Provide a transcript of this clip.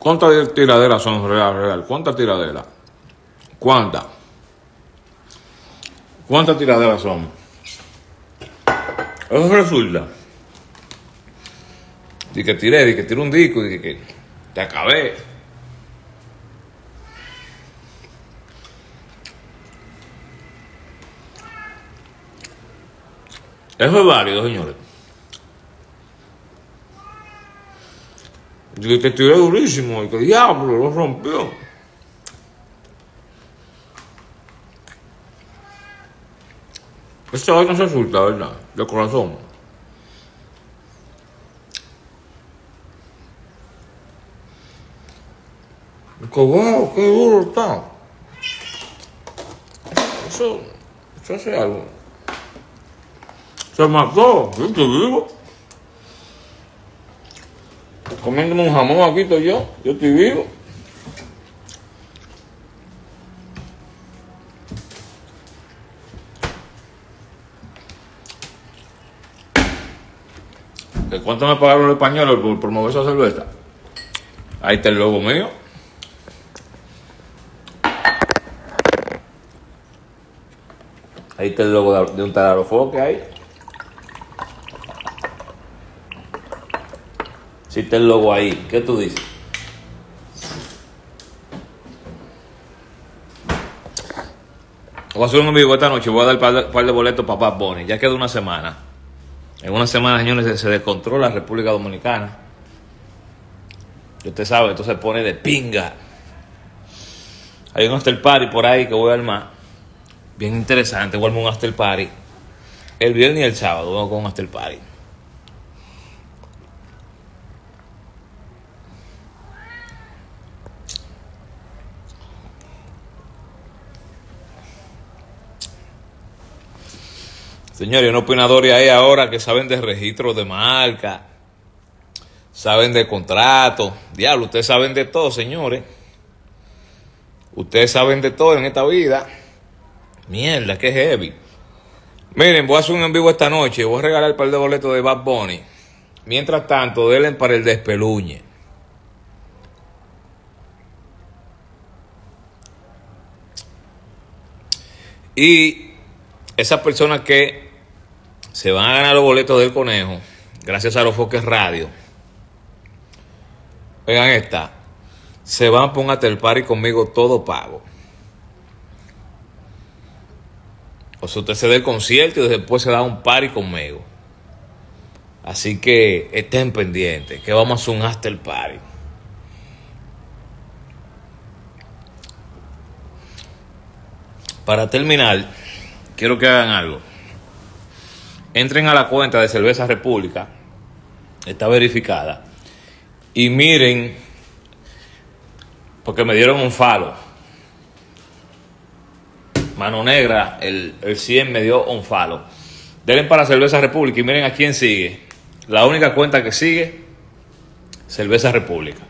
¿Cuántas tiraderas son real, real? ¿Cuántas tiraderas? ¿Cuántas? ¿Cuántas tiraderas son? Eso resulta. De que tiré, de que tiré un disco, de que te acabé. Eso es válido, señores. Que te tiré durísimo y que diablo lo rompió. Esta vaina se resulta, ¿verdad? De corazón. Que wow, qué duro está. Eso, eso hace algo. Se mató, yo te digo. Comiéndome un jamón aquí estoy yo, yo estoy vivo. ¿De cuánto me pagaron los españoles por promover esa cerveza? Ahí está el logo mío. Ahí está el logo de, un tararofo que hay. Si está el logo ahí, ¿qué tú dices? Voy a hacer un vivo esta noche, voy a dar un par de, boletos para Bad Bunny. Ya queda una semana. En una semana, señores, se, descontrola la República Dominicana. Y usted sabe, esto se pone de pinga. Hay un after party por ahí que voy a armar. Bien interesante, voy a armar un after party. El viernes y el sábado voy con un after party. Señores, hay unos opinadores ahí ahora que saben de registros de marca, saben de contratos. Diablo, ustedes saben de todo, señores. Ustedes saben de todo en esta vida. Mierda, qué heavy. Miren, voy a hacer un en vivo esta noche. Voy a regalar un par de boletos de Bad Bunny. Mientras tanto, denle para el despeluñe. Y esas personas que se van a ganar los boletos del conejo, gracias a los foques radio. Oigan esta, se van un after party conmigo todo pago. O sea, usted se da el concierto y después se da un party conmigo. Así que estén pendientes, que vamos a hacer un after party. Para terminar, quiero que hagan algo. Entren a la cuenta de Cerveza República, está verificada, y miren, porque me dieron un falo. Mano Negra, el, el 100 me dio un falo. Denle para Cerveza República y miren a quién sigue. La única cuenta que sigue, Cerveza República.